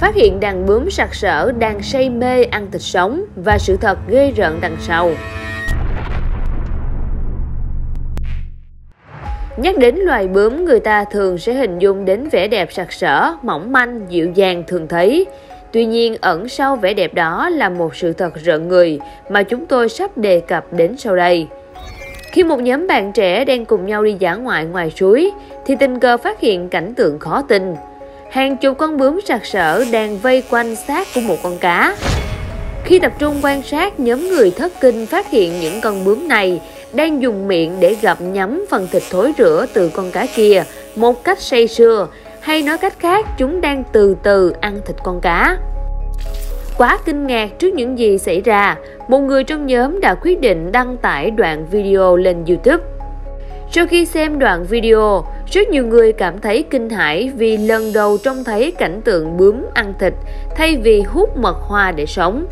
phát hiện đàn bướm sặc sỡ đang say mê ăn thịt sống và sự thật ghê rợn đằng sau. Nhắc đến loài bướm, người ta thường sẽ hình dung đến vẻ đẹp sặc sỡ, mỏng manh, dịu dàng thường thấy. Tuy nhiên, ẩn sau vẻ đẹp đó là một sự thật rợn người mà chúng tôi sắp đề cập đến sau đây. Khi một nhóm bạn trẻ đang cùng nhau đi dã ngoại ngoài suối, thì tình cờ phát hiện cảnh tượng khó tin. Hàng chục con bướm sặc sỡ đang vây quanh xác của một con cá. Khi tập trung quan sát, nhóm người thất kinh phát hiện những con bướm này đang dùng miệng để gặm nhấm phần thịt thối rữa từ con cá kia một cách say sưa, hay nói cách khác, chúng đang từ từ ăn thịt con cá. Quá kinh ngạc trước những gì xảy ra, một người trong nhóm đã quyết định đăng tải đoạn video lên YouTube. Sau khi xem đoạn video, rất nhiều người cảm thấy kinh hãi vì lần đầu trông thấy cảnh tượng bướm ăn thịt thay vì hút mật hoa để sống.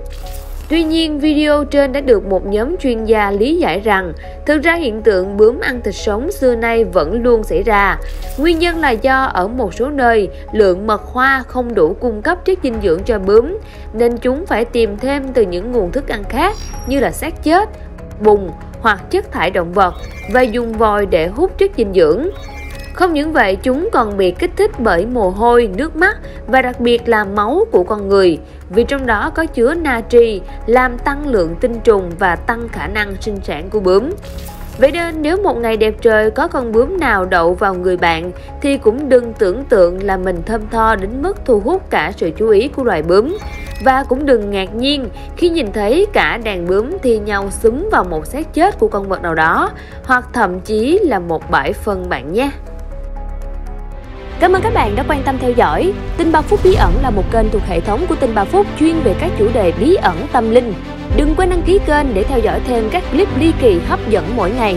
Tuy nhiên, video trên đã được một nhóm chuyên gia lý giải rằng thực ra hiện tượng bướm ăn thịt sống xưa nay vẫn luôn xảy ra. Nguyên nhân là do ở một số nơi lượng mật hoa không đủ cung cấp chất dinh dưỡng cho bướm nên chúng phải tìm thêm từ những nguồn thức ăn khác như là xác chết, bùn hoặc chất thải động vật và dùng vòi để hút chất dinh dưỡng. Không những vậy, chúng còn bị kích thích bởi mồ hôi, nước mắt và đặc biệt là máu của con người, vì trong đó có chứa natri làm tăng lượng tinh trùng và tăng khả năng sinh sản của bướm. Vậy nên nếu một ngày đẹp trời có con bướm nào đậu vào người bạn thì cũng đừng tưởng tượng là mình thơm tho đến mức thu hút cả sự chú ý của loài bướm. Và cũng đừng ngạc nhiên khi nhìn thấy cả đàn bướm thi nhau súng vào một xác chết của con vật nào đó, hoặc thậm chí là một bãi phân bạn nhé. Cảm ơn các bạn đã quan tâm theo dõi. Tin 3 phút bí ẩn là một kênh thuộc hệ thống của Tin 3 phút chuyên về các chủ đề bí ẩn, tâm linh. Đừng quên đăng ký kênh để theo dõi thêm các clip ly kỳ hấp dẫn mỗi ngày.